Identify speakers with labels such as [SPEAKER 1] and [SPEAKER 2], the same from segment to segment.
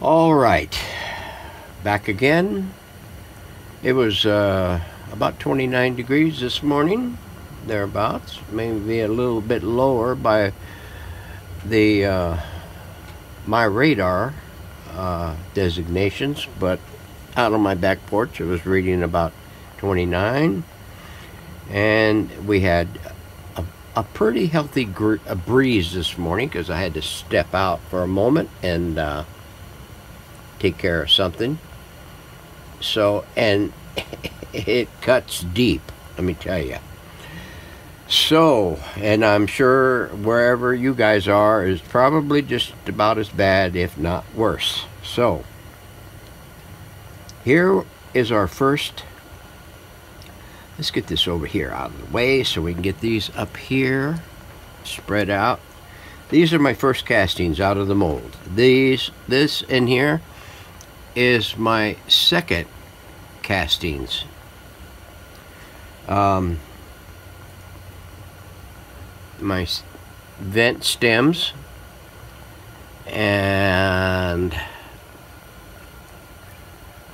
[SPEAKER 1] All right, back again. It was uh, about 29 degrees this morning, thereabouts. Maybe a little bit lower by the uh, my radar uh, designations, but out on my back porch, it was reading about 29, and we had a, a pretty healthy a breeze this morning because I had to step out for a moment and. Take care of something. So, and it cuts deep, let me tell you. So, and I'm sure wherever you guys are is probably just about as bad, if not worse. So, here is our first. Let's get this over here out of the way so we can get these up here, spread out. These are my first castings out of the mold. These, this in here is my second castings. Um, my vent stems and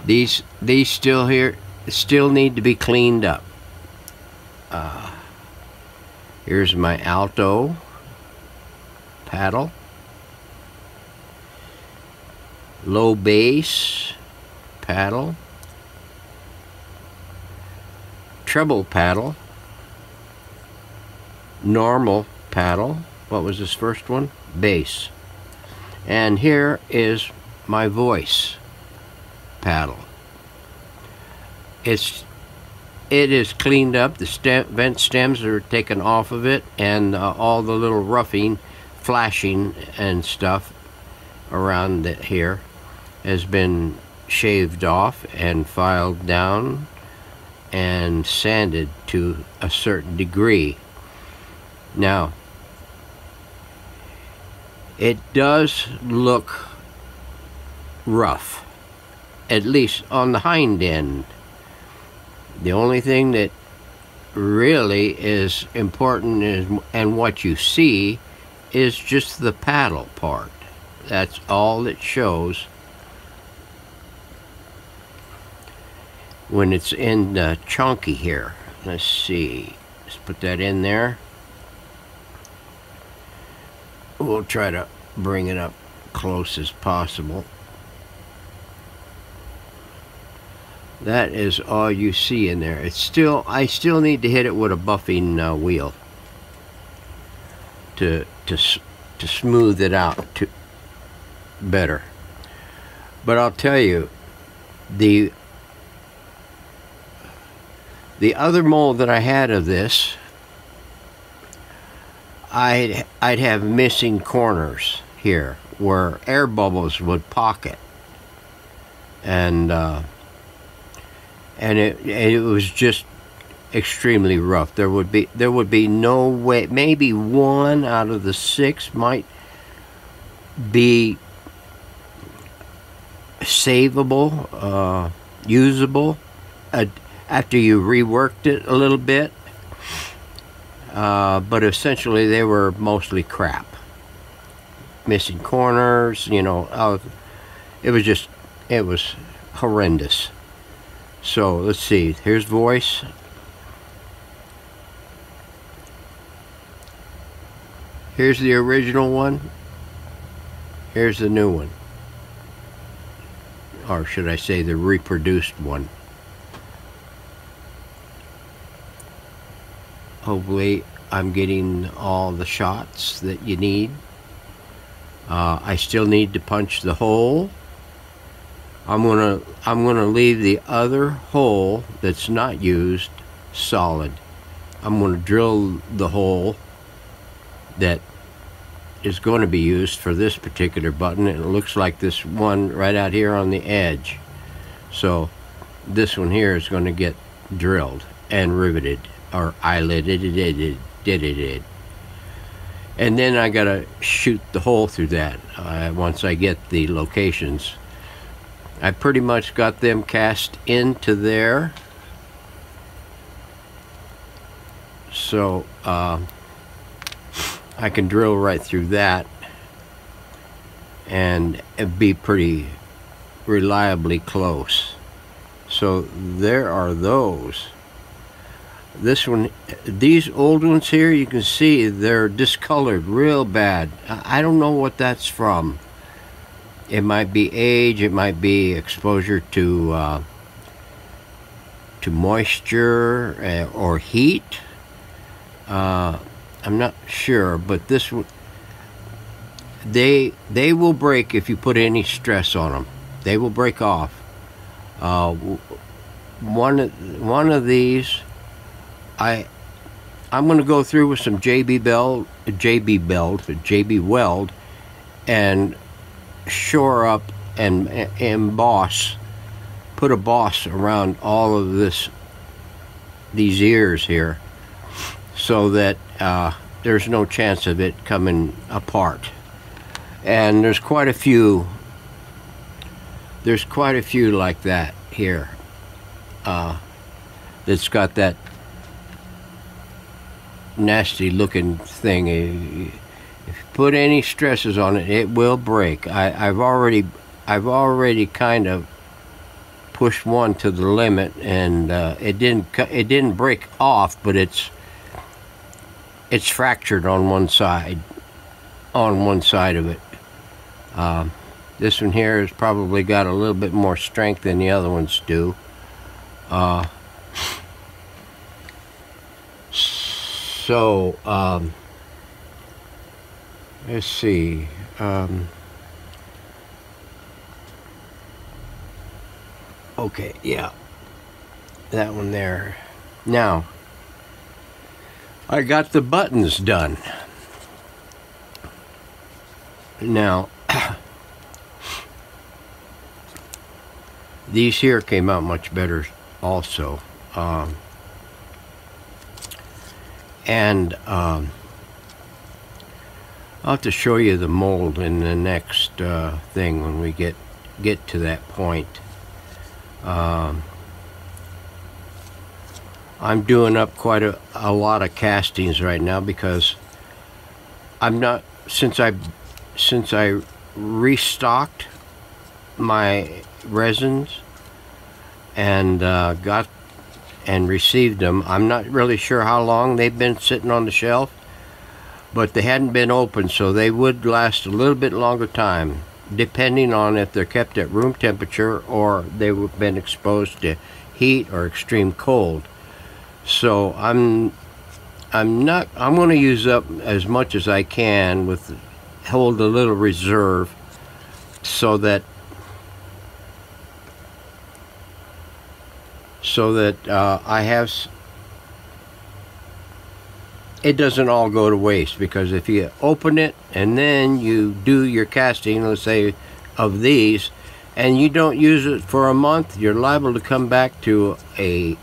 [SPEAKER 1] these these still here still need to be cleaned up. Uh, here's my alto paddle low bass paddle, treble paddle, normal paddle. What was this first one? Bass. And here is my voice paddle. It's it is cleaned up. The stem, vent stems are taken off of it, and uh, all the little roughing, flashing, and stuff around it here has been shaved off and filed down and sanded to a certain degree. Now, it does look rough, at least on the hind end. The only thing that really is important is, and what you see is just the paddle part. That's all it shows when it's in the chunky here. Let's see. Let's put that in there. We'll try to bring it up close as possible. That is all you see in there. It's still, I still need to hit it with a buffing uh, wheel to to to smooth it out to better. But I'll tell you, the the other mold that I had of this, I'd, I'd have missing corners here where air bubbles would pocket. And, uh, and it, it was just extremely rough. There would be there would be no way. Maybe one out of the six might be savable, uh, usable. A, after you reworked it a little bit. Uh, but essentially, they were mostly crap. Missing corners, you know. Uh, it was just, it was horrendous. So let's see. Here's voice. Here's the original one. Here's the new one. Or should I say the reproduced one. Hopefully I'm getting all the shots that you need. Uh, I still need to punch the hole. I'm gonna I'm gonna leave the other hole that's not used solid. I'm gonna drill the hole that is going to be used for this particular button and it looks like this one right out here on the edge. So this one here is going to get drilled and riveted or eyelid and then I gotta shoot the hole through that uh, once I get the locations I pretty much got them cast into there so uh, I can drill right through that and be pretty reliably close. So there are those. This one, these old ones here, you can see they're discolored real bad. I don't know what that's from. It might be age, it might be exposure to uh, to moisture uh, or heat. Uh, I'm not sure, but this one they they will break if you put any stress on them. They will break off. Uh, one one of these, I I'm going to go through with some JB Bell, JB Beld, JB Weld, and shore up and emboss, put a boss around all of this, these ears here, so that uh, there's no chance of it coming apart. And there's quite a few there's quite a few like that here uh, that's got that nasty looking thing. If you put any stresses on it it will break. I, I've already I've already kind of pushed one to the limit and uh, it didn't it didn't break off but it's it's fractured on one side on one side of it. Um, this one here has probably got a little bit more strength than the other ones do. Uh, so, um, let's see. Um, okay, yeah. That one there. Now, I got the buttons done. Now, these here came out much better also. Um, and um, I'll have to show you the mold in the next uh, thing when we get get to that point. Um, I'm doing up quite a, a lot of castings right now because I'm not since I since I restocked my resins and uh, got and received them. I'm not really sure how long they've been sitting on the shelf, but they hadn't been opened, so they would last a little bit longer time, depending on if they're kept at room temperature or they've been exposed to heat or extreme cold. So I'm I'm not I'm going to use up as much as I can with hold a little reserve so that so that uh, I have it doesn't all go to waste because if you open it and then you do your casting let's say of these and you don't use it for a month you're liable to come back to a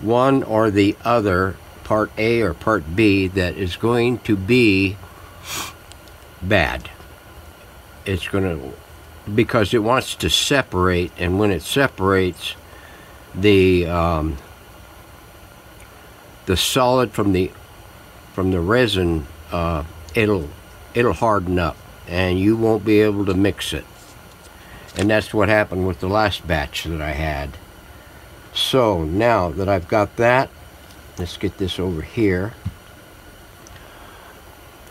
[SPEAKER 1] one or the other part A or part B that is going to be bad. It's going to, because it wants to separate, and when it separates, the um, the solid from the from the resin, uh, it'll it'll harden up, and you won't be able to mix it. And that's what happened with the last batch that I had. So now that I've got that, let's get this over here.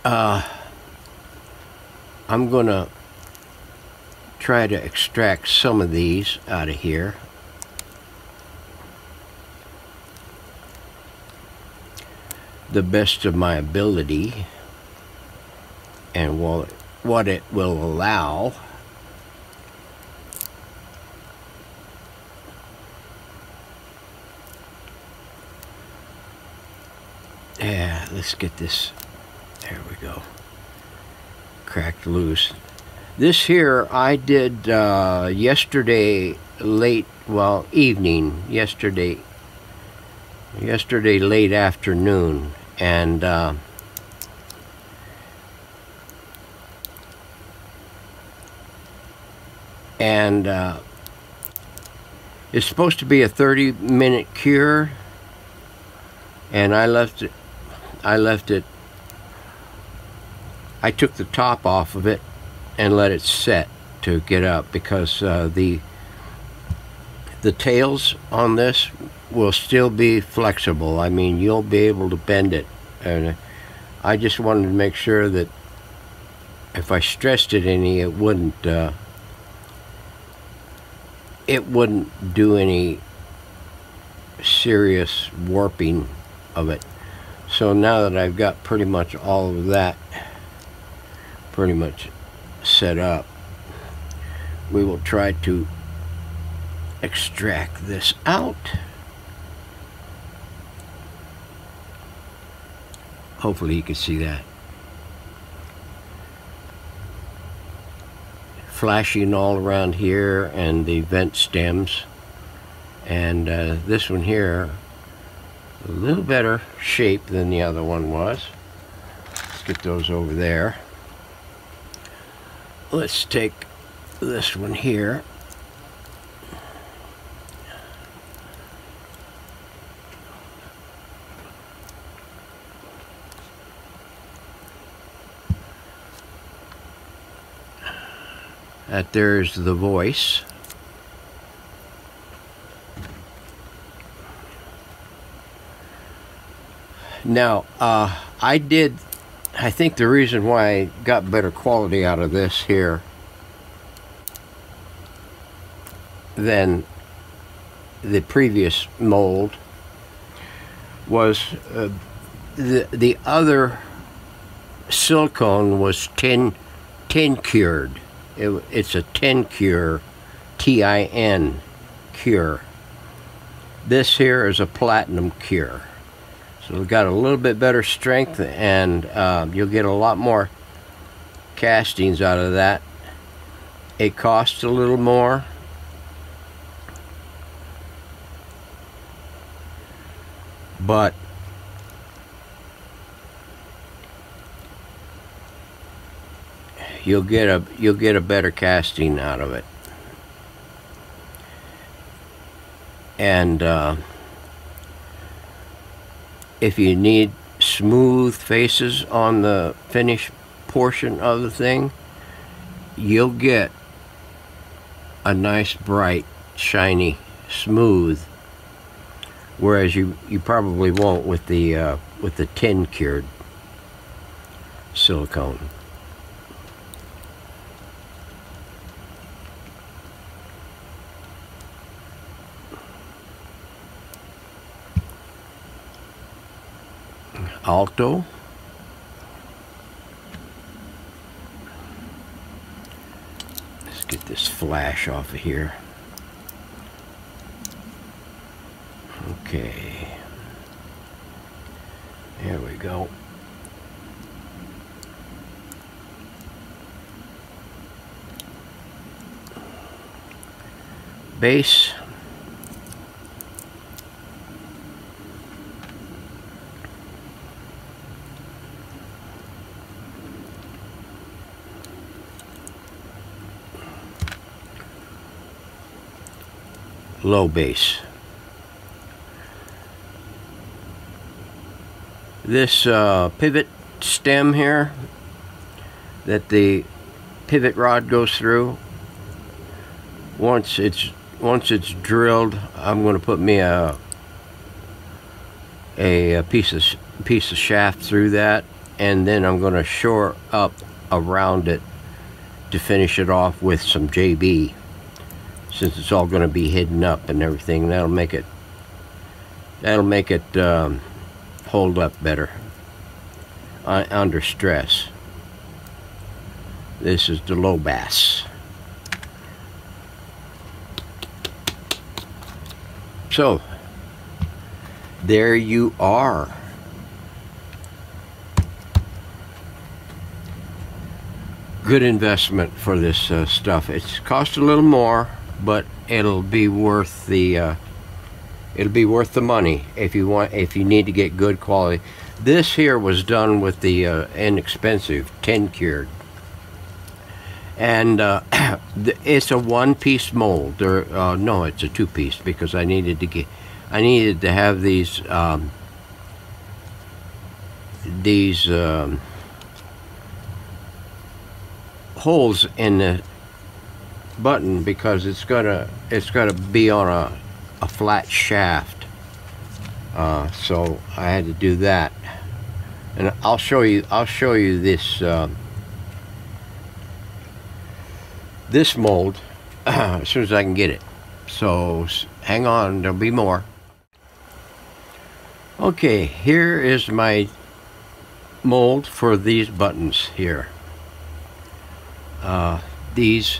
[SPEAKER 1] Uh, I'm going to try to extract some of these out of here. The best of my ability and what it will allow. Yeah, let's get this. There we go cracked loose. This here I did uh, yesterday late, well, evening, yesterday, yesterday late afternoon. And uh, and uh, it's supposed to be a 30 minute cure. And I left it I left it I took the top off of it and let it set to get up because uh, the the tails on this will still be flexible. I mean, you'll be able to bend it. And I just wanted to make sure that if I stressed it any, it wouldn't, uh, it wouldn't do any serious warping of it. So now that I've got pretty much all of that pretty much set up, we will try to extract this out. Hopefully you can see that. Flashing all around here and the vent stems. And uh, this one here, a little better shape than the other one was. Let's get those over there. Let's take this one here that there's the voice. Now, uh, I did, I think the reason why I got better quality out of this here than the previous mold was uh, the, the other silicone was tin, tin cured it, it's a tin cure, T-I-N cure. This here is a platinum cure. So we've got a little bit better strength and uh, you'll get a lot more castings out of that. It costs a little more. But you'll get a you'll get a better casting out of it. And uh, if you need smooth faces on the finish portion of the thing you'll get a nice bright shiny smooth whereas you you probably won't with the uh, with the tin cured silicone alto? Let's get this flash off of here. Okay. There we go. Bass low bass. This uh, pivot stem here that the pivot rod goes through once it's once it's drilled I'm going to put me a a, piece of piece of shaft through that and then I'm going to shore up around it to finish it off with some JB since it's all going to be hidden up and everything that'll make it that'll make it um, hold up better uh, under stress. This is the low bass. So there you are. Good investment for this uh, stuff. It's cost a little more but it'll be worth the uh, it'll be worth the money if you want if you need to get good quality. This here was done with the uh, inexpensive tin cured. And uh, it's a one-piece mold or uh, no it's a two-piece because I needed to get I needed to have these um, these um, holes in the button because it's gonna it's gonna be on a, a flat shaft. Uh, so I had to do that. And I'll show you I'll show you this uh, this mold as soon as I can get it. So hang on there'll be more. Okay here is my mold for these buttons here. Uh, these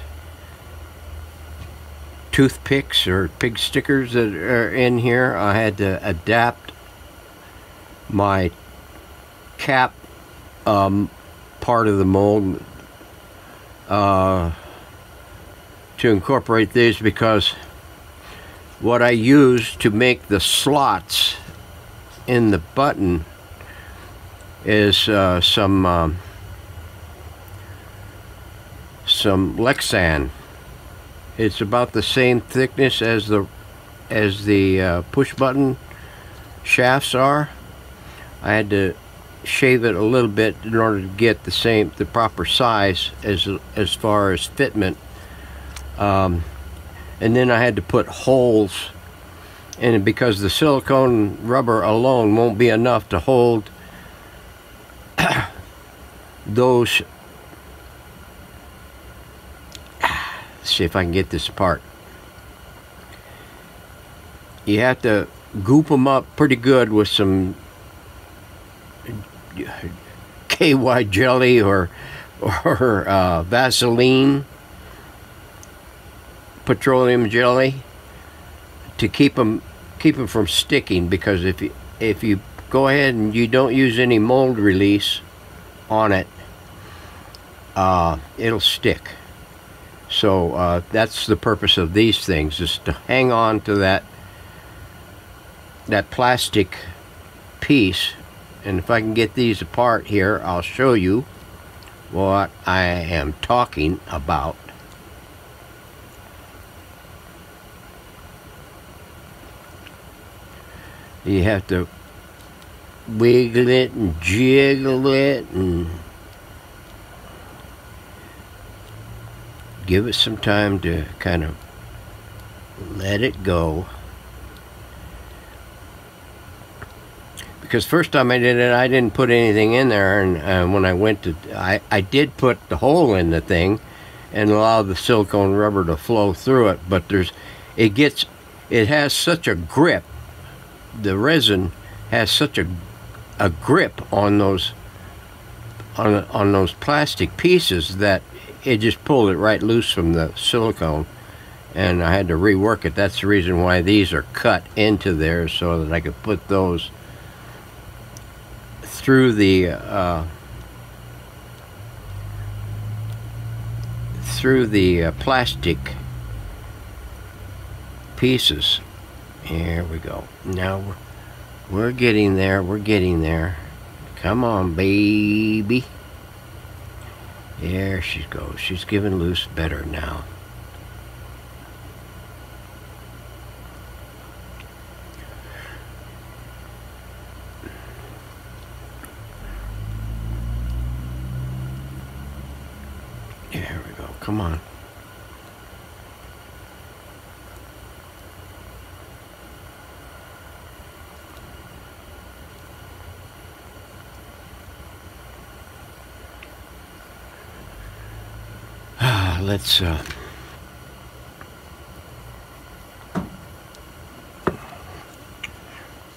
[SPEAKER 1] toothpicks or pig stickers that are in here I had to adapt my cap um, part of the mold uh, to incorporate these because what I use to make the slots in the button is uh, some um, some Lexan. It's about the same thickness as the as the uh, push button shafts are. I had to shave it a little bit in order to get the same the proper size as as far as fitment um, and then I had to put holes in it because the silicone rubber alone won't be enough to hold those see if I can get this apart you have to goop them up pretty good with some KY jelly or or uh, Vaseline petroleum jelly to keep them keep them from sticking because if you if you go ahead and you don't use any mold release on it uh, it'll stick so uh, that's the purpose of these things is to hang on to that that plastic piece. And if I can get these apart here I'll show you what I am talking about. You have to wiggle it and jiggle it and give it some time to kind of let it go. Because first time I did it I didn't put anything in there and uh, when I went to I, I did put the hole in the thing and allow the silicone rubber to flow through it but there's it gets it has such a grip the resin has such a a grip on those on on those plastic pieces that it just pulled it right loose from the silicone and I had to rework it that's the reason why these are cut into there so that I could put those through the uh, through the uh, plastic pieces here we go. Now we're, we're getting there. We're getting there. Come on, baby. There she goes. She's giving loose better now. We go. Come on. Let's uh,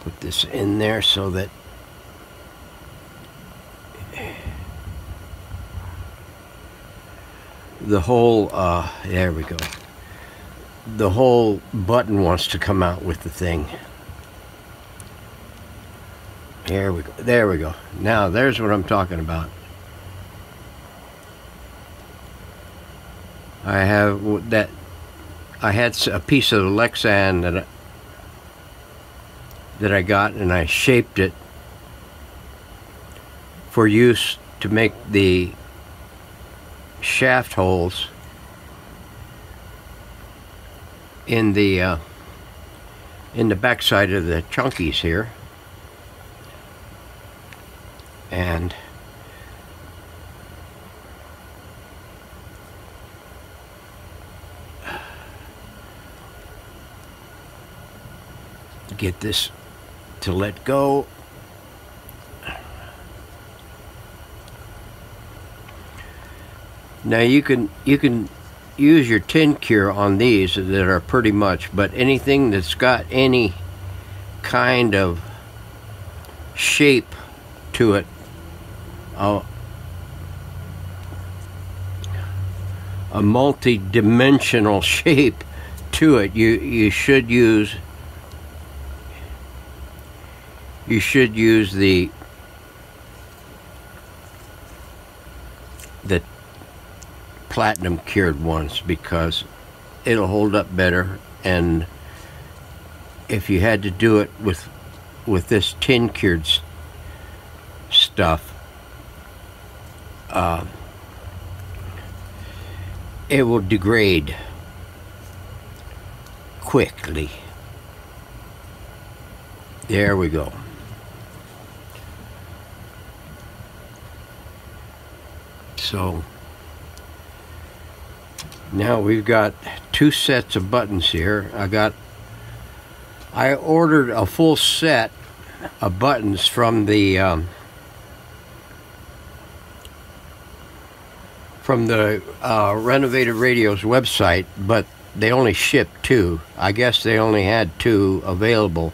[SPEAKER 1] put this in there so that the whole uh, there we go. The whole button wants to come out with the thing. There we go. There we go. Now there's what I'm talking about I have that I had a piece of Lexan that I, that I got and I shaped it for use to make the shaft holes in the uh, in the backside of the chunkies here. And get this to let go. Now you can you can use your tin cure on these that are pretty much, but anything that's got any kind of shape to it, a multi-dimensional shape to it, you you should use you should use the the platinum cured ones because it'll hold up better. And if you had to do it with with this tin cured stuff uh, it will degrade quickly. There we go so now we've got two sets of buttons here. I got I ordered a full set of buttons from the um, from the uh, Renovated Radio's website, but they only shipped two. I guess they only had two available.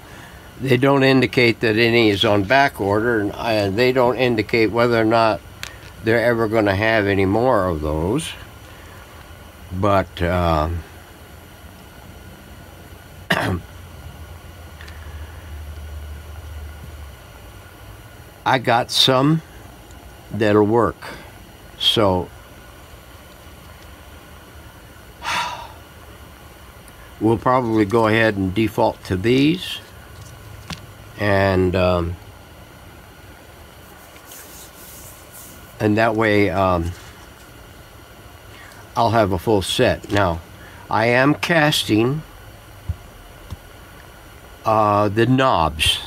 [SPEAKER 1] They don't indicate that any is on back order, and uh, they don't indicate whether or not they're ever going to have any more of those but uh, I got some that'll work. So we'll probably go ahead and default to these and um, and that way um, I'll have a full set. Now, I am casting uh, the knobs.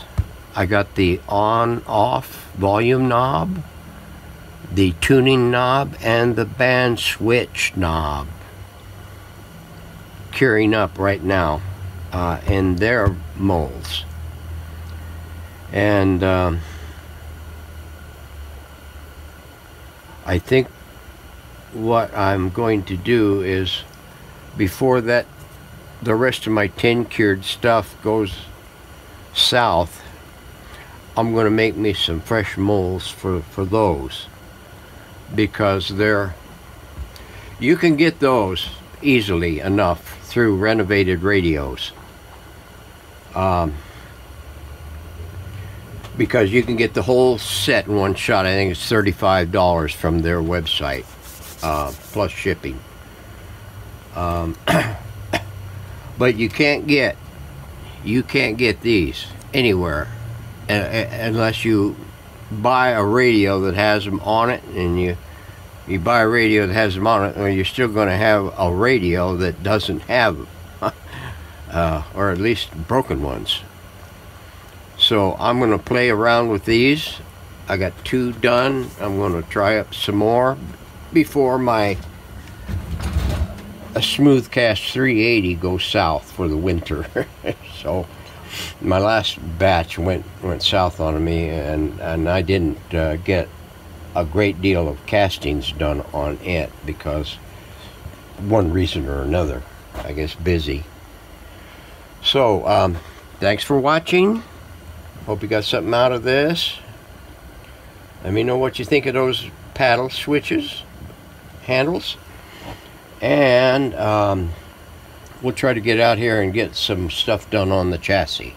[SPEAKER 1] I got the on-off volume knob, the tuning knob, and the band switch knob curing up right now uh, in their molds. And um, I think what I'm going to do is before that the rest of my tin cured stuff goes south I'm going to make me some fresh molds for for those. Because they're you can get those easily enough through renovated radios. Um, because you can get the whole set in one shot I think it's $35 from their website uh, plus shipping. Um, but you can't get you can't get these anywhere uh, unless you buy a radio that has them on it and you you buy a radio that has them on it or you're still going to have a radio that doesn't have them uh, or at least broken ones so I'm going to play around with these. I got two done. I'm going to try up some more before my a smooth cast 380 goes south for the winter. So my last batch went went south on me and and I didn't uh, get a great deal of castings done on it because one reason or another I guess busy. So um, thanks for watching hope you got something out of this let me know what you think of those paddle switches handles. And um, we'll try to get out here and get some stuff done on the chassis.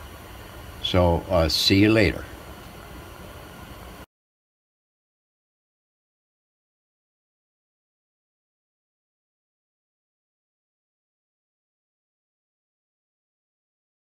[SPEAKER 1] So uh, see you later.